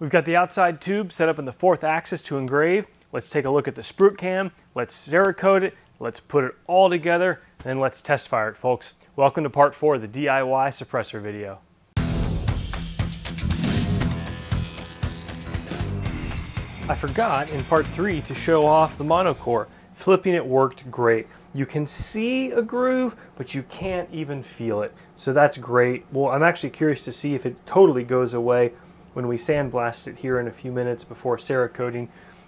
We've got the outside tube set up in the fourth axis to engrave. Let's take a look at the SprutCAM. Let's Cerakote it. Let's put it all together. And then let's test fire it, folks. Welcome to part four of the DIY suppressor video. I forgot in part three to show off the monocore. Flipping it worked great. You can see a groove, but you can't even feel it. So that's great. Well, I'm actually curious to see if it totally goes away when we sandblast it here in a few minutes before Cerakoting.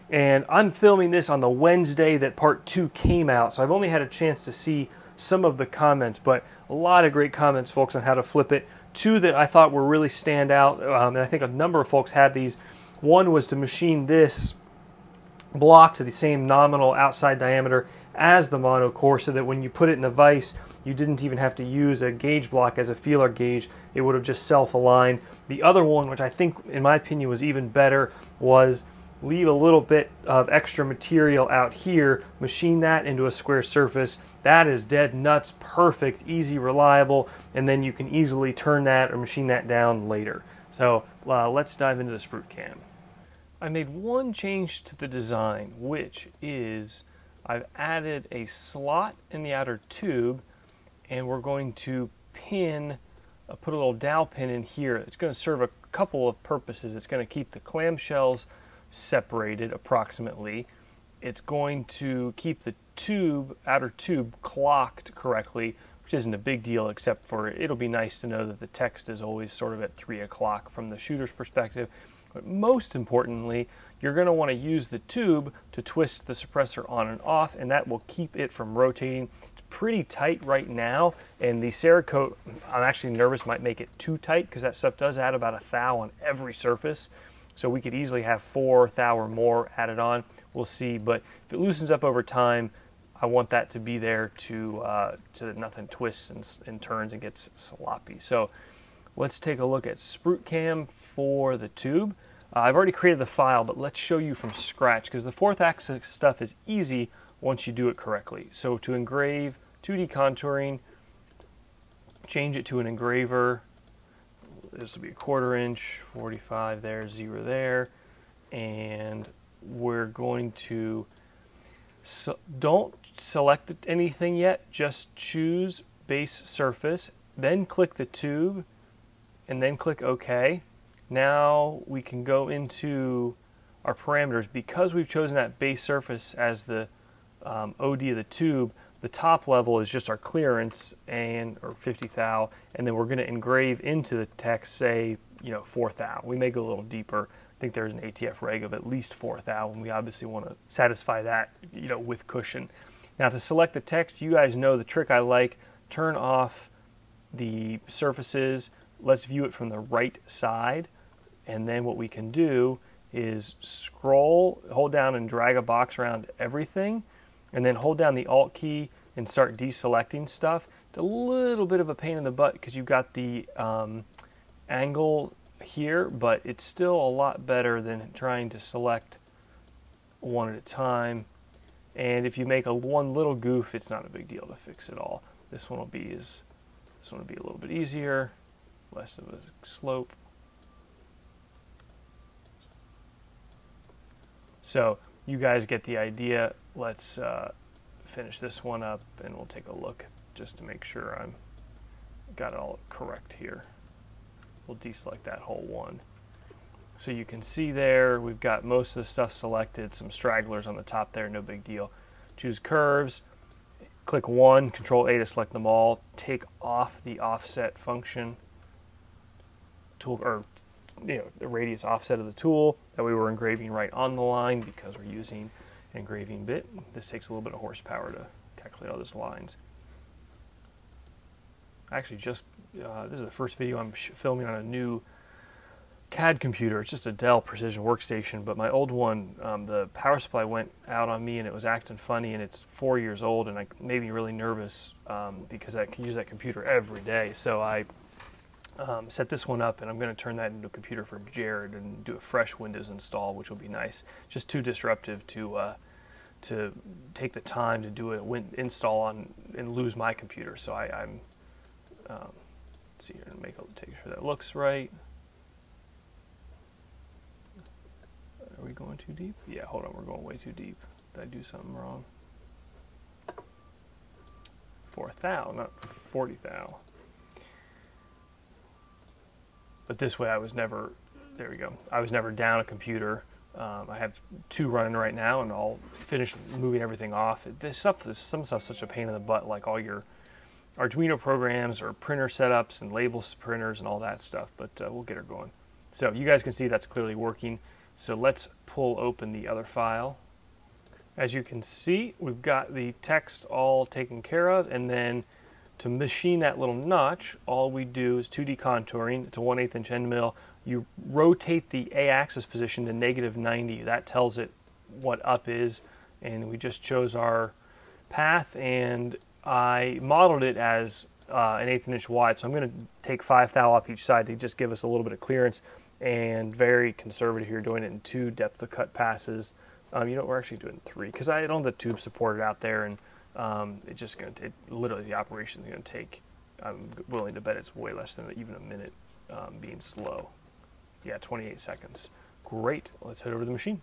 And I'm filming this on the Wednesday that part two came out, so I've only had a chance to see some of the comments, but a lot of great comments, folks, on how to flip it. Two that I thought were really stand out, um, and I think a number of folks had these. One was to machine this block to the same nominal outside diameter as the monocore so that when you put it in the vise, you didn't even have to use a gauge block as a feeler gauge. It would have just self-aligned. The other one, which I think in my opinion was even better, was leave a little bit of extra material out here, machine that into a square surface. That is dead nuts, perfect, easy, reliable, and then you can easily turn that or machine that down later. So uh, let's dive into the SprutCAM. I made one change to the design, which is I've added a slot in the outer tube and we're going to pin, uh, put a little dowel pin in here. It's going to serve a couple of purposes. It's going to keep the clamshells separated approximately. It's going to keep the tube, outer tube, clocked correctly, which isn't a big deal except for it'll be nice to know that the text is always sort of at 3 o'clock from the shooter's perspective. But most importantly, you're going to want to use the tube to twist the suppressor on and off, and that will keep it from rotating. It's pretty tight right now, and the Cerakote, I'm actually nervous, might make it too tight because that stuff does add about a thou on every surface. So we could easily have four thou or more added on. We'll see, but if it loosens up over time, I want that to be there to uh, so that nothing twists and, and turns and gets sloppy. So let's take a look at SprutCAM for the tube. Uh, I've already created the file, but let's show you from scratch because the fourth axis stuff is easy once you do it correctly. So to engrave 2D contouring, change it to an engraver. This will be a quarter inch, 45 there, zero there. And we're going to, so don't select anything yet, just choose base surface, then click the tube, and then click OK. Now we can go into our parameters. Because we've chosen that base surface as the um, OD of the tube, the top level is just our clearance and or 50 thou, and then we're going to engrave into the text, say, you know, 4 thou. We may go a little deeper. I think there's an ATF reg of at least 4 thou, and we obviously want to satisfy that, you know, with cushion. Now to select the text, you guys know the trick I like. Turn off the surfaces. Let's view it from the right side. And then what we can do is scroll, hold down and drag a box around everything, and then hold down the Alt key and start deselecting stuff. It's a little bit of a pain in the butt because you've got the um, angle here, but it's still a lot better than trying to select one at a time. And if you make a one little goof, it's not a big deal to fix it all. This one will be is this one will be a little bit easier, less of a slope. So you guys get the idea. Let's uh, finish this one up and we'll take a look just to make sure I'm got it all correct here. We'll deselect that whole one. So you can see there, we've got most of the stuff selected, some stragglers on the top there, no big deal. Choose curves, click one, control A to select them all, take off the offset function, tool, or you know, the radius offset of the tool. That we were engraving right on the line because we're using an engraving bit. This takes a little bit of horsepower to calculate all those lines. Actually, just uh, this is the first video I'm filming on a new CAD computer. It's just a Dell Precision Workstation, but my old one, um, the power supply went out on me and it was acting funny, and it's four years old, and it made me really nervous um, because I can use that computer every day. So I um, set this one up and I'm going to turn that into a computer for Jared and do a fresh Windows install, which will be nice. Just too disruptive to uh, to take the time to do an install on and lose my computer. So I, am um, see here and make take sure that looks right. Are we going too deep? Yeah, hold on, we're going way too deep. Did I do something wrong? 4 thou, not 40 thou. But this way I was never, there we go, I was never down a computer. Um, I have two running right now and I'll finish moving everything off. This stuff, this, some stuff's such a pain in the butt, like all your Arduino programs or printer setups and labels printers and all that stuff, but uh, we'll get her going. So you guys can see that's clearly working. So let's pull open the other file. As you can see, we've got the text all taken care of, and then to machine that little notch, all we do is 2D contouring. It's a 1 8 inch end mill. You rotate the A-axis position to negative 90. That tells it what up is, and we just chose our path, and I modeled it as uh, an eighth inch wide. So I'm going to take 5 thou off each side to just give us a little bit of clearance and very conservative here, doing it in two depth of cut passes. Um, you know, we're actually doing three because I don't have the tube supported out there, and um, it's just going to literally the operation is going to take. I'm willing to bet it's way less than even a minute um, being slow. Yeah, 28 seconds. Great. Let's head over to the machine.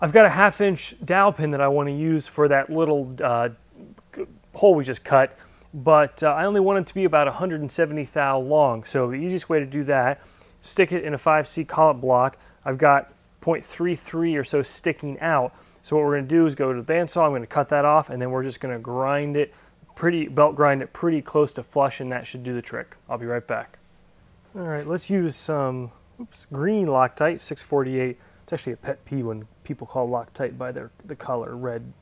I've got a half inch dowel pin that I want to use for that little uh, hole we just cut, but uh, I only want it to be about 170 thou long. So the easiest way to do that, stick it in a 5C collet block. I've got 0.33 or so sticking out. So what we're going to do is go to the bandsaw, I'm going to cut that off, and then we're just going to grind it pretty, belt grind it pretty close to flush, and that should do the trick. I'll be right back. All right, let's use some oops, green Loctite 648 it's actually a pet peeve when people call Loctite by their the color, red,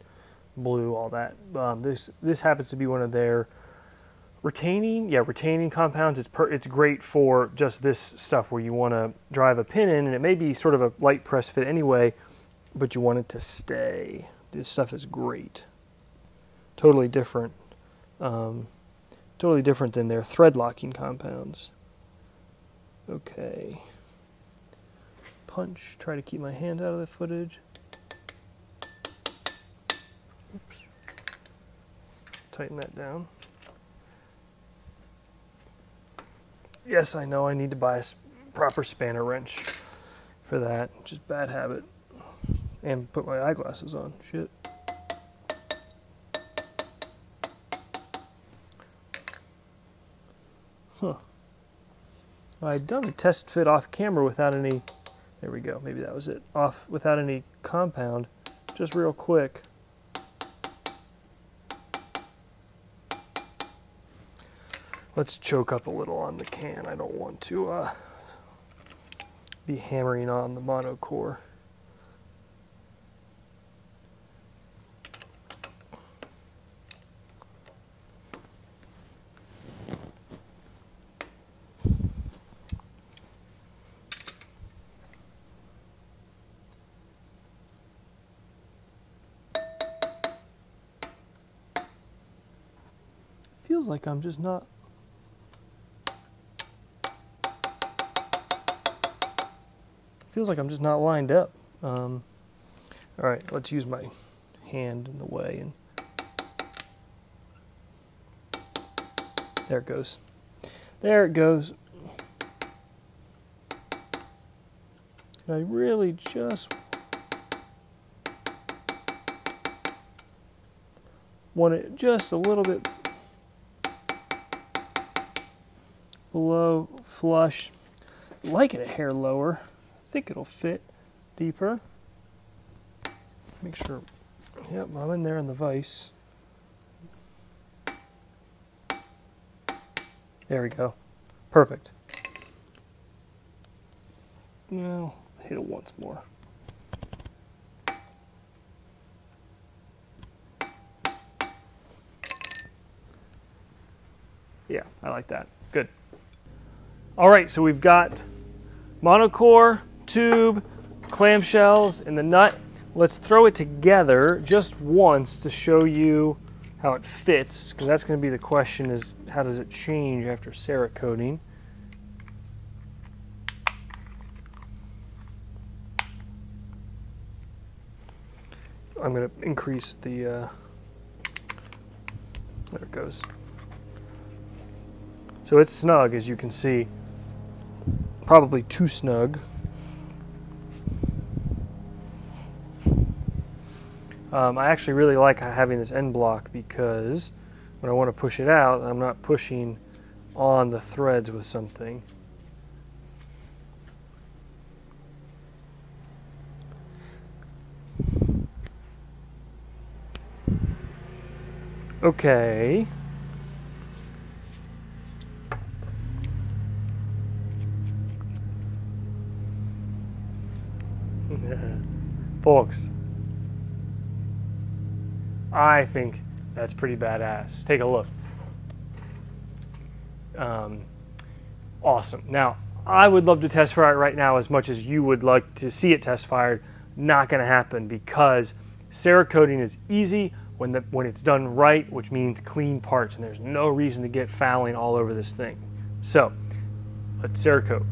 blue, all that. Um, this this happens to be one of their retaining, yeah, retaining compounds. It's per, it's great for just this stuff where you want to drive a pin in, and it may be sort of a light press fit anyway, but you want it to stay. This stuff is great. Totally different. Um, totally different than their thread locking compounds. Okay punch, try to keep my hand out of the footage. Oops. Tighten that down. Yes, I know I need to buy a proper spanner wrench for that. Just bad habit. And put my eyeglasses on. Shit. Huh. I'd done a test fit off camera without any there we go, maybe that was it, off without any compound, just real quick. Let's choke up a little on the can. I don't want to uh, be hammering on the monocore. Feels like I'm just not feels like I'm just not lined up. Um, all right, let's use my hand in the way and there it goes. There it goes. I really just want it just a little bit below flush. Like it a hair lower I think it'll fit deeper. Make sure, yep, I'm in there in the vise. There we go. Perfect. Now, hit it once more. Yeah, I like that. Good. All right, so we've got monocore, tube, clamshells, and the nut. Let's throw it together just once to show you how it fits, because that's going to be the question is how does it change after Cerakoting. I'm going to increase the, uh, there it goes. So it's snug as you can see, probably too snug. Um, I actually really like having this end block because when I want to push it out, I'm not pushing on the threads with something. Okay. Folks, I think that's pretty badass. Take a look. Um, awesome. Now, I would love to test fire it right now as much as you would like to see it test fired. Not going to happen because Cerakoting is easy when, the, when it's done right, which means clean parts, and there's no reason to get fouling all over this thing. So, let's Cerakote.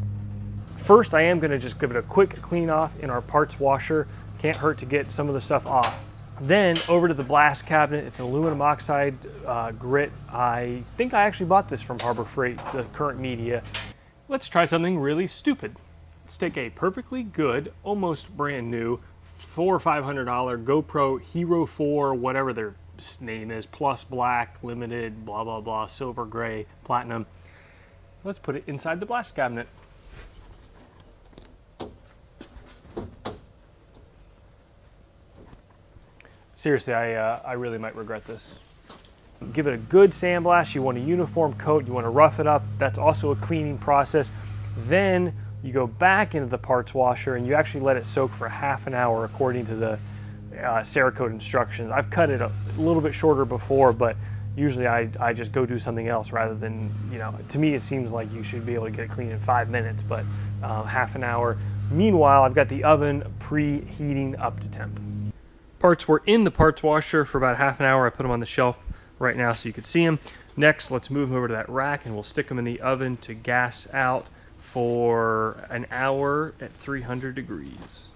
First, I am going to just give it a quick clean off in our parts washer. Can't hurt to get some of the stuff off. Then over to the blast cabinet, it's an aluminum oxide uh, grit. I think I actually bought this from Harbor Freight, the current media. Let's try something really stupid. Let's take a perfectly good, almost brand new, four or five hundred dollar GoPro Hero 4, whatever their name is, plus black, limited, blah blah blah, silver, gray, platinum. Let's put it inside the blast cabinet. Seriously, I, uh, I really might regret this. Give it a good sandblast. You want a uniform coat. You want to rough it up. That's also a cleaning process. Then you go back into the parts washer and you actually let it soak for half an hour according to the uh, Cerakote instructions. I've cut it a little bit shorter before, but usually I, I just go do something else rather than, you know, to me it seems like you should be able to get it clean in five minutes, but uh, half an hour. Meanwhile, I've got the oven preheating up to temp. Parts were in the parts washer for about half an hour. I put them on the shelf right now so you could see them. Next, let's move them over to that rack and we'll stick them in the oven to gas out for an hour at 300 degrees.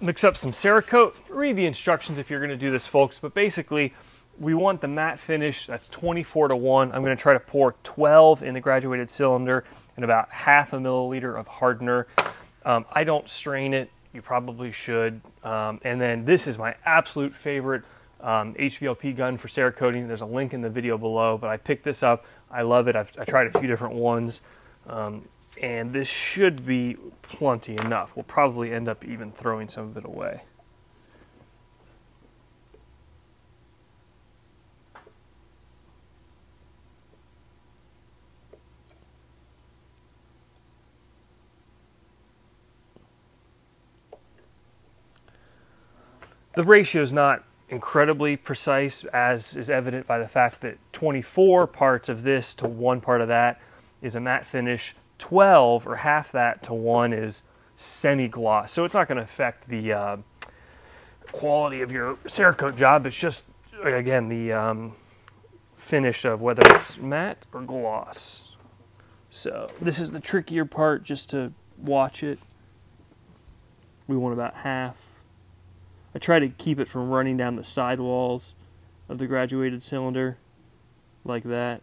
mix up some Cerakote. Read the instructions if you're gonna do this, folks, but basically, we want the matte finish, that's 24 to 1. I'm gonna try to pour 12 in the graduated cylinder and about half a milliliter of hardener. Um, I don't strain it, you probably should. Um, and then this is my absolute favorite um, HVLP gun for Cerakoting. There's a link in the video below, but I picked this up. I love it. I've I tried a few different ones. Um, and this should be plenty enough. We'll probably end up even throwing some of it away. The ratio is not incredibly precise as is evident by the fact that 24 parts of this to one part of that is a matte finish 12 or half that to one is semi-gloss. So it's not going to affect the uh, quality of your Cerakote job. It's just, again, the um, finish of whether it's matte or gloss. So this is the trickier part just to watch it. We want about half. I try to keep it from running down the sidewalls of the graduated cylinder like that.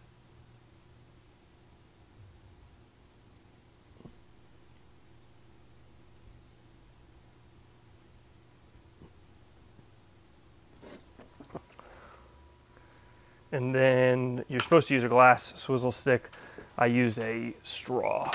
And then you're supposed to use a glass swizzle stick. I use a straw.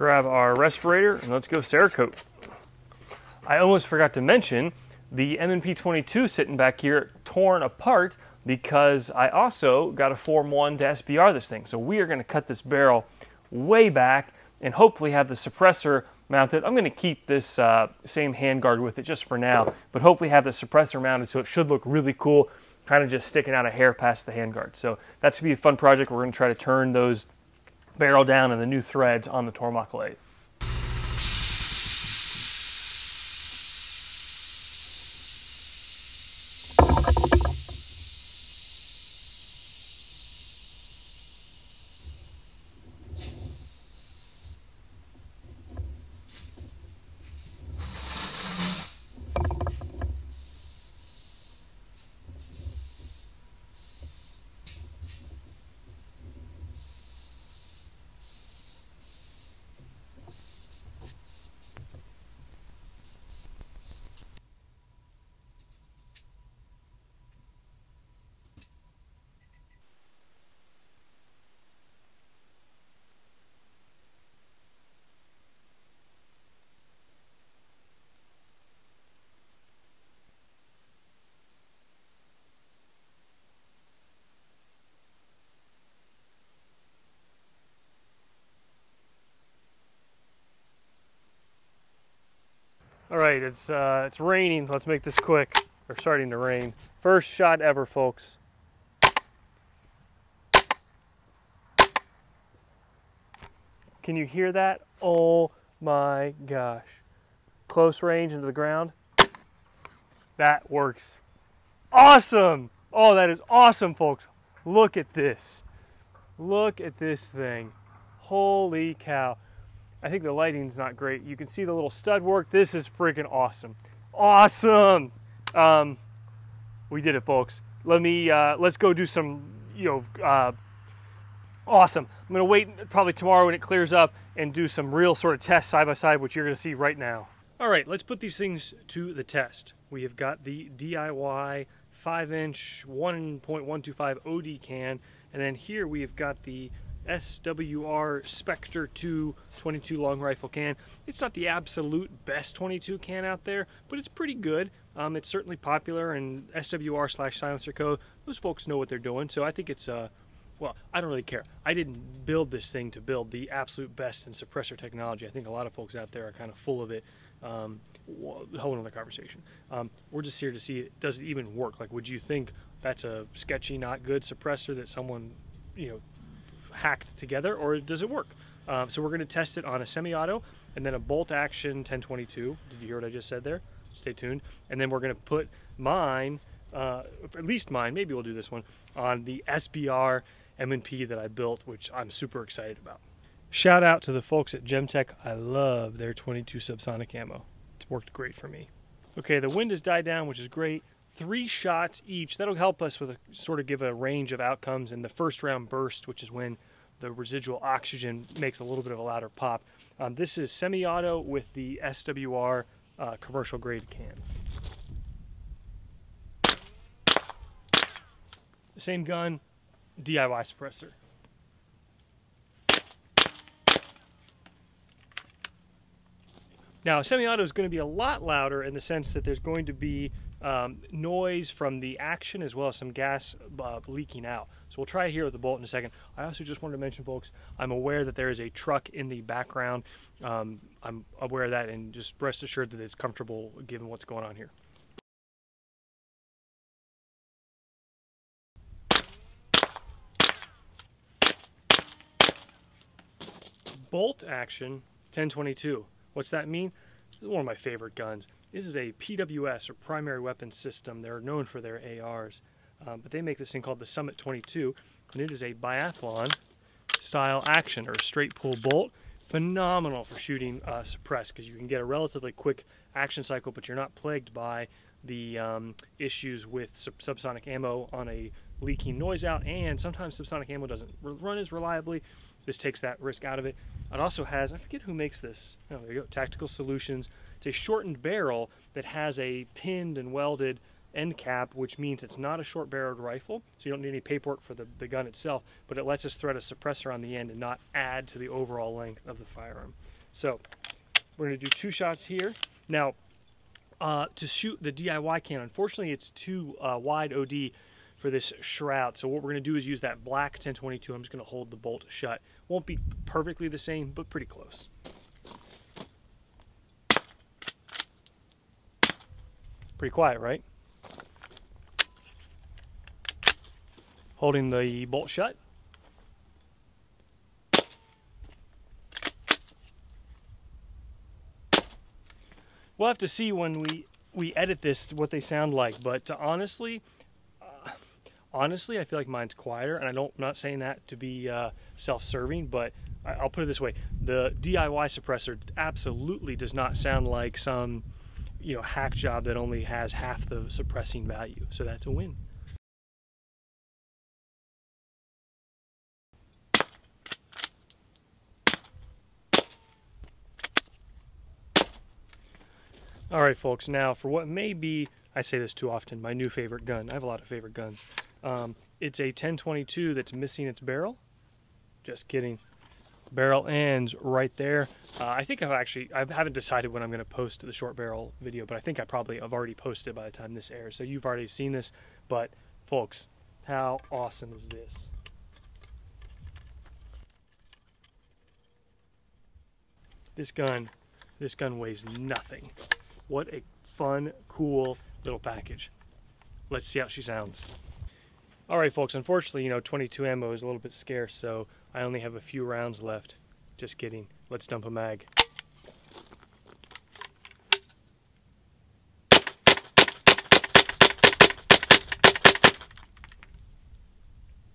Grab our respirator and let's go Cerakote. I almost forgot to mention the M&P 22 sitting back here torn apart because I also got a Form 1 to SBR this thing. So we are going to cut this barrel way back and hopefully have the suppressor mounted. I'm going to keep this uh, same handguard with it just for now, but hopefully have the suppressor mounted so it should look really cool, kind of just sticking out a hair past the handguard. So that's going to be a fun project. We're going to try to turn those barrel down and the new threads on the Tormach lathe. All right, it's uh, it's raining. Let's make this quick. Or starting to rain. First shot ever, folks. Can you hear that? Oh my gosh. Close range into the ground. That works. Awesome. Oh, that is awesome, folks. Look at this. Look at this thing. Holy cow. I think the lighting's not great. You can see the little stud work. This is freaking awesome. Awesome. Um, we did it, folks. Let me, uh, let's go do some, you know, uh, awesome. I'm gonna wait probably tomorrow when it clears up and do some real sort of tests side by side, which you're gonna see right now. All right, let's put these things to the test. We have got the DIY 5 inch 1.125 OD can, and then here we have got the SWR Spectre 2 22 long rifle can. It's not the absolute best 22 can out there, but it's pretty good. Um, it's certainly popular, and SWR slash SilencerCo. Those folks know what they're doing, so I think it's a, well, I don't really care. I didn't build this thing to build the absolute best in suppressor technology. I think a lot of folks out there are kind of full of it. Um, whole another conversation. Um, we're just here to see does it even work. Like, would you think that's a sketchy, not good suppressor that someone, you know, hacked together, or does it work? Um, so we're going to test it on a semi-auto and then a bolt action 1022. Did you hear what I just said there? Stay tuned. And then we're going to put mine, uh, at least mine, maybe we'll do this one, on the SBR M&P that I built, which I'm super excited about. Shout out to the folks at Gemtech. I love their 22 subsonic ammo. It's worked great for me. Okay, the wind has died down, which is great. Three shots each. That'll help us with a sort of give a range of outcomes in the first round burst, which is when the residual oxygen makes a little bit of a louder pop. Um, this is semi-auto with the SWR uh, commercial grade can. Same gun, DIY suppressor. Now, semi-auto is going to be a lot louder in the sense that there's going to be um, noise from the action as well as some gas uh, leaking out. So we'll try here with the bolt in a second. I also just wanted to mention, folks, I'm aware that there is a truck in the background. Um, I'm aware of that and just rest assured that it's comfortable given what's going on here. Bolt action 1022. What's that mean? This is one of my favorite guns. This is a PWS or primary weapon system. They're known for their ARs, um, but they make this thing called the Summit 22, and it is a biathlon style action or straight pull bolt. Phenomenal for shooting uh, suppressed because you can get a relatively quick action cycle, but you're not plagued by the um, issues with sub subsonic ammo on a leaking noise out, and sometimes subsonic ammo doesn't run as reliably. This takes that risk out of it. It also has, I forget who makes this. Oh, there you go, Tactical Solutions. It's a shortened barrel that has a pinned and welded end cap, which means it's not a short barreled rifle, so you don't need any paperwork for the, the gun itself, but it lets us thread a suppressor on the end and not add to the overall length of the firearm. So we're going to do two shots here. Now, uh, to shoot the DIY can, unfortunately it's too uh, wide OD for this shroud. So what we're going to do is use that black 1022. I'm just going to hold the bolt shut. Won't be perfectly the same, but pretty close. Pretty quiet, right? Holding the bolt shut. We'll have to see when we, we edit this what they sound like, but to honestly, uh, honestly, I feel like mine's quieter, and I don't, I'm not saying that to be uh, self-serving, but I'll put it this way: the DIY suppressor absolutely does not sound like some you know hack job that only has half the suppressing value. So that's a win. All right, folks, now for what may be, I say this too often, my new favorite gun. I have a lot of favorite guns. Um, it's a 1022 that's missing its barrel. Just kidding barrel ends right there. Uh, I think I've actually, I haven't decided when I'm going to post the short barrel video, but I think I probably have already posted by the time this airs. So you've already seen this, but folks, how awesome is this? This gun, this gun weighs nothing. What a fun, cool little package. Let's see how she sounds. All right, folks, unfortunately, you know, 22 ammo is a little bit scarce, so I only have a few rounds left. Just kidding. Let's dump a mag.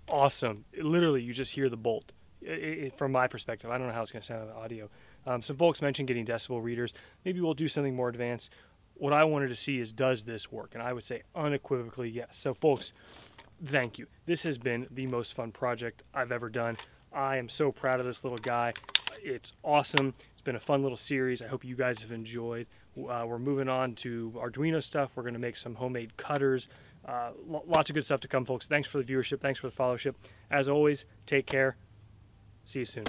Awesome. It, literally, you just hear the bolt. It, from my perspective, I don't know how it's going to sound on the audio. Um, some folks mentioned getting decibel readers. Maybe we'll do something more advanced. What I wanted to see is does this work? And I would say unequivocally yes. So, folks, thank you. This has been the most fun project I've ever done. I am so proud of this little guy. It's awesome. It's been a fun little series. I hope you guys have enjoyed. Uh, we're moving on to Arduino stuff. We're going to make some homemade cutters. Uh, lots of good stuff to come, folks. Thanks for the viewership. Thanks for the followership. As always, take care. See you soon.